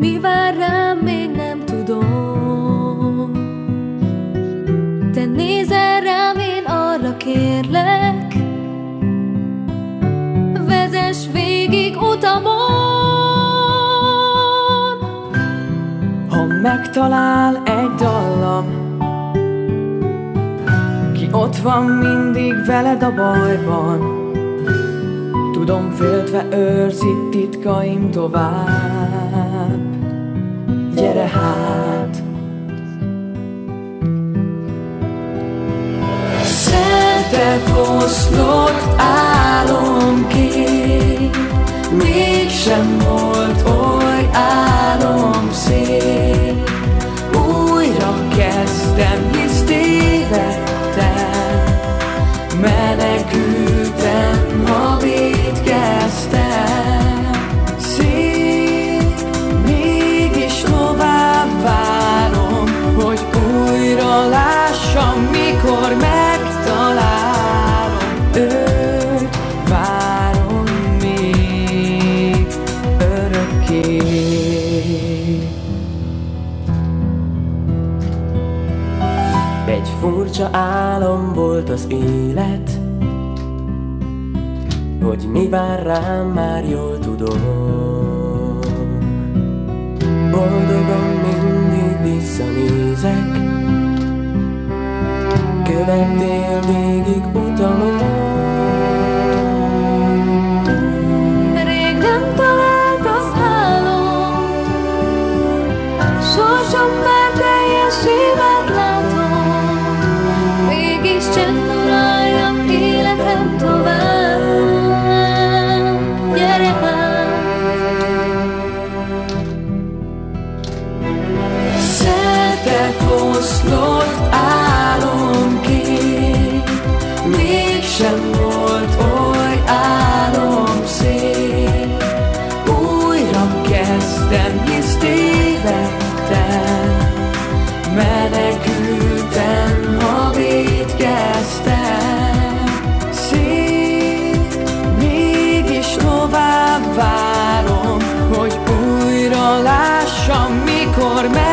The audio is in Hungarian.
Mi vár rám, még nem tudom. Te nézel rám, én arra kérlek. Vezess végig utamon. Ha megtalál egy dallam ott van mindig veled a bajban Tudom, féltve őrzi titkaim tovább gyere hát! Szentek oszlott álom Egy furcsa álom volt az élet Hogy mi vár rám már jól tudom. Boldogan mindig visszanézek Követtél végig utamon. Eloszlott álomként Mégsem volt oly álom Újra kezdtem, hisz tévedtem Menekültem, ha védkeztem Szép, mégis tovább várom Hogy újra lássam, mikor meg